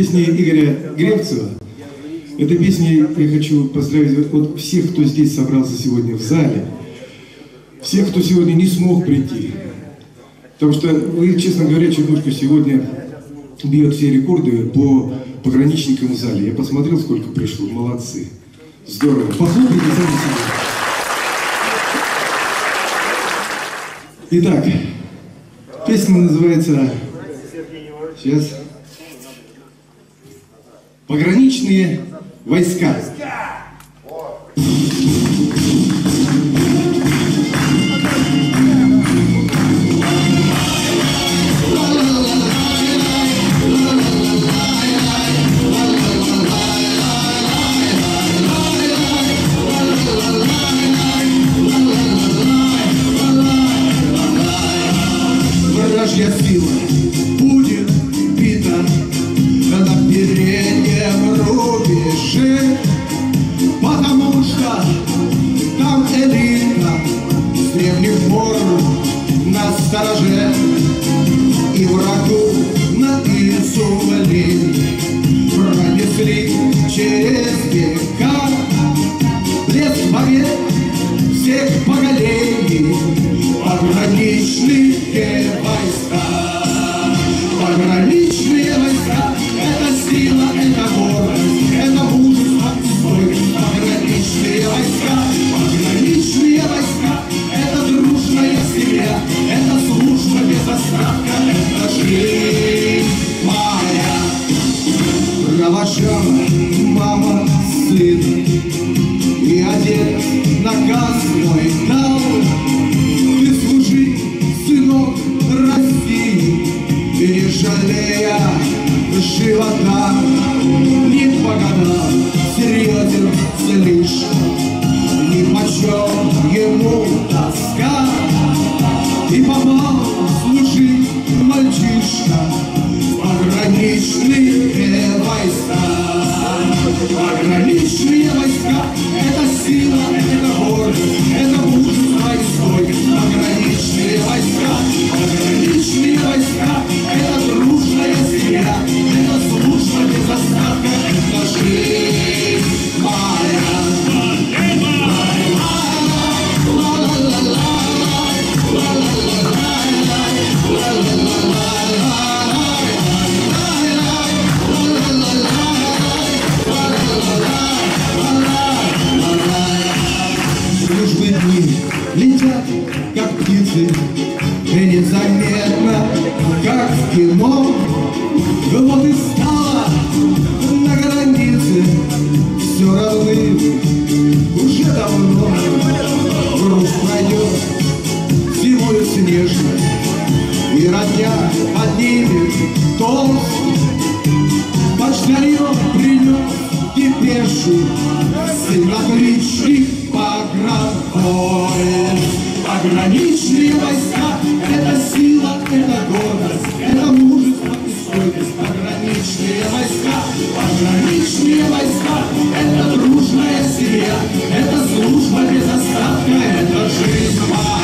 Игоря Гребцева. Этой песней я хочу поздравить вот всех, кто здесь собрался сегодня в зале, всех, кто сегодня не смог прийти. Потому что вы, честно говоря, Чернушка сегодня бьет все рекорды по пограничникам в зале. Я посмотрел, сколько пришло. Молодцы. Здорово. Похлопайте сами себе. Итак, песня называется Сейчас. Пограничные войска. Вражья сила стороже и врагу на инсулин пронесли через века блеск побед всех поколений. Пограничные войска. Мама сына, и отец наказ мой дал. Ты служи, сынок России, не жалея живота. Не по серьезен незаметно, как в кино. Вот и стало на границе все равны уже давно. Груз пройдет зимою снежно, и родня поднимет тост. Почтальон принес депешу, симметричный погранпоезд. Пограничные войска — это сила, это гордость, это мужество и стойкость. Пограничные войска, пограничные войска — это дружная семья, это служба без остатка, это жизнь.